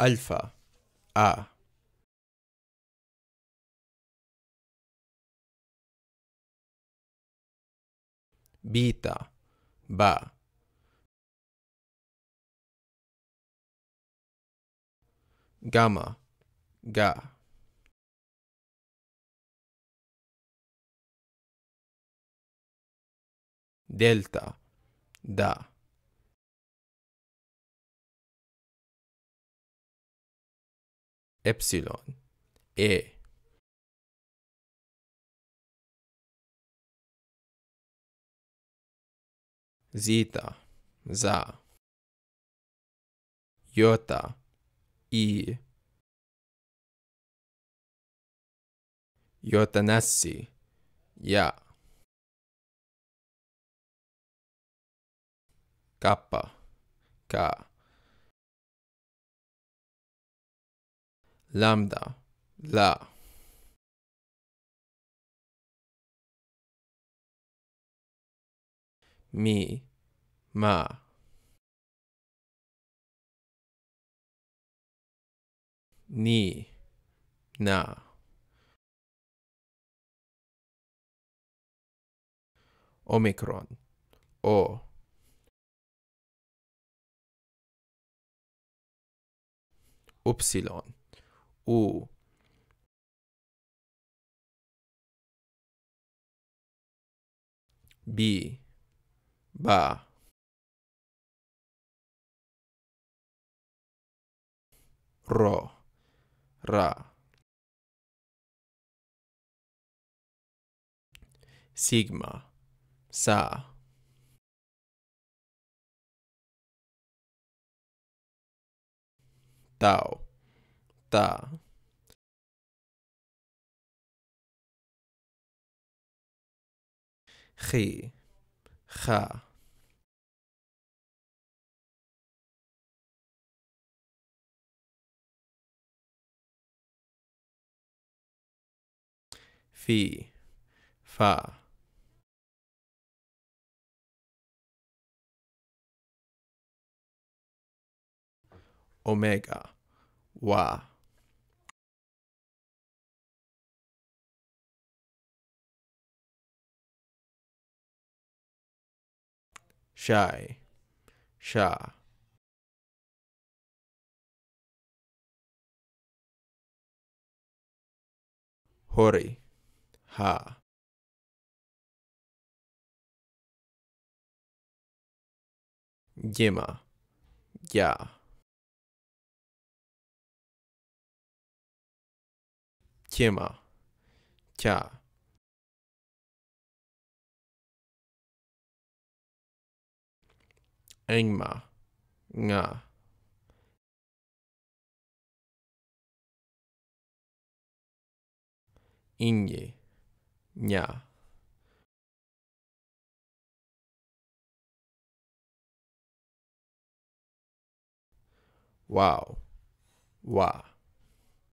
Alpha. A. Beta. Ba. Gamma. Ga. Delta. Da Epsilon E Zeta Za. Iota I. Iotanassi Ja. Kappa Ka Lambda. La. Mi. Ma. Ni. Na. Omicron. O. Upsilon U B. Ba. Ro. Ra. Sigma. Sa. Tau Ta Chi Cha Fi. Fa Omega Wa Shy. Sha. Hori. Ha. Yema Ya. Kema Kya Engma. Nga. Inye Nya. Wow. Wa